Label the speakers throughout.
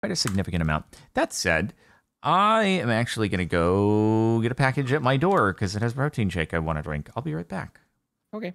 Speaker 1: quite a significant amount. That said, I am actually going to go get a package at my door because it has protein shake I want to drink. I'll be right back.
Speaker 2: Okay.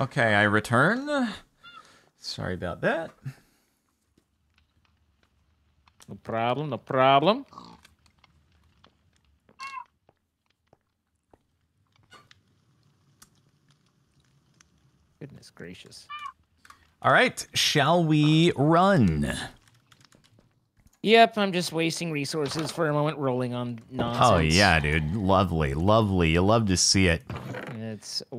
Speaker 1: Okay, I return. Sorry about that.
Speaker 2: No problem. No problem. Goodness gracious.
Speaker 1: All right, shall we run?
Speaker 2: Yep, I'm just wasting resources for a moment rolling on oh, nonsense.
Speaker 1: Oh yeah, dude. Lovely, lovely. You love to see it.
Speaker 2: It's